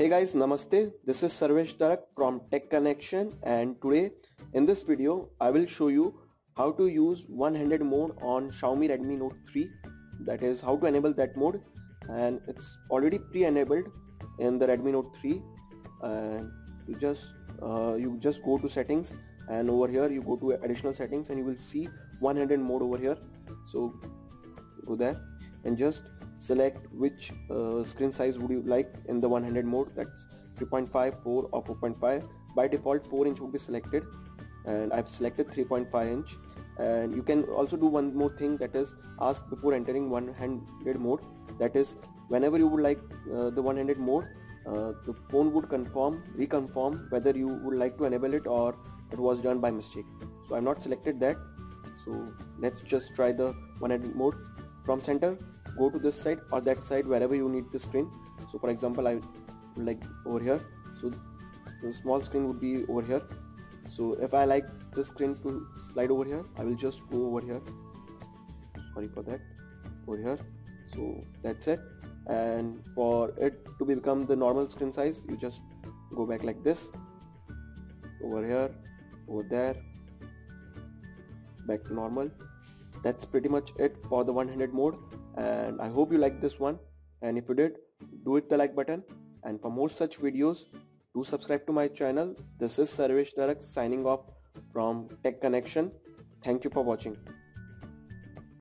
Hey guys, namaste. This is Sarvesh Darak from Tech Connection and today in this video I will show you how to use one-handed mode on Xiaomi Redmi Note 3 that is how to enable that mode. And it's already pre-enabled in the Redmi Note 3 and you just uh, you just go to settings and over here you go to additional settings and you will see one-handed mode over here. So go there and just select which uh, screen size would you like in the one-handed mode? That's 3.5 4 or 4.5 by default 4 inch would be selected. And I've selected 3.5 inch. And you can also do one more thing that is ask before entering one-handed mode. That is whenever you would like uh, the one-handed mode uh, the phone would confirm reconfirm whether you would like to enable it or it was done by mistake. So I've not selected that. So let's just try the one-handed mode. From center go to this side or that side wherever you need the screen. So for example I like over here. So the small screen would be over here. So if I like this screen to slide over here I will just go over here. Sorry for that. Over here. So that's it. And for it to become the normal screen size you just go back like this. Over here. Over there. Back to normal that's pretty much it for the one-handed mode. And I hope you like this one. And if you did do hit the like button. And for more such videos do subscribe to my channel. This is Sarvesh Darak signing off from Tech Connection. Thank you for watching